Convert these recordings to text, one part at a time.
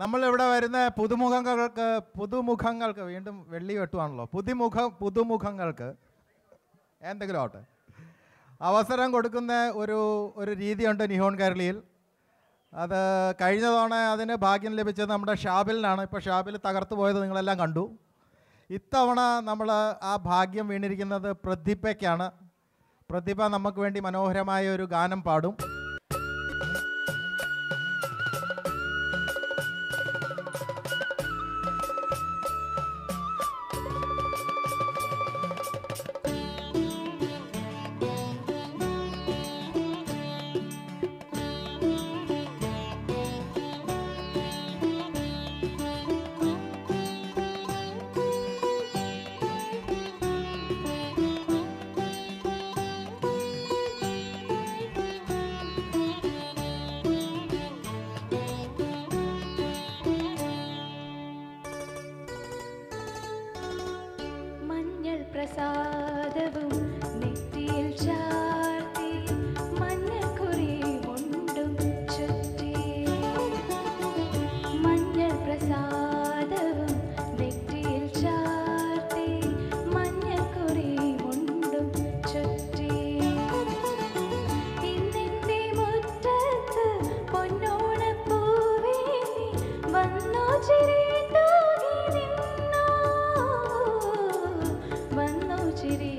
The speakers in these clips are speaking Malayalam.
നമ്മളിവിടെ വരുന്ന പുതുമുഖങ്ങൾക്ക് പുതുമുഖങ്ങൾക്ക് വീണ്ടും വെള്ളി വെട്ടുവാണല്ലോ. പുതുമുഖ പുതുമുഖങ്ങൾക്ക് എന്തെങ്കിലും ആവട്ടെ. അവസരം കൊടുക്കുന്ന ഒരു ഒരു രീതിയുണ്ട് നിഹോൺ കേരളിയിൽ. അത് കഴിഞ്ഞ തവണ അതിന് ഭാഗ്യം ലഭിച്ചത് നമ്മുടെ ഷാബിലിനാണ്. ഇപ്പോൾ ഷാബിൽ തകർത്തു പോയത് നിങ്ങളെല്ലാം കണ്ടു. ഇത്തവണ നമ്മൾ ആ ഭാഗ്യം വീണിരിക്കുന്നത് പ്രതിഭയ്ക്കാണ് പ്രതിഭ നമുക്ക് വേണ്ടി മനോഹരമായ ഒരു ഗാനം പാടും. प्रसादवम्। Chiri.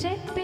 চেতে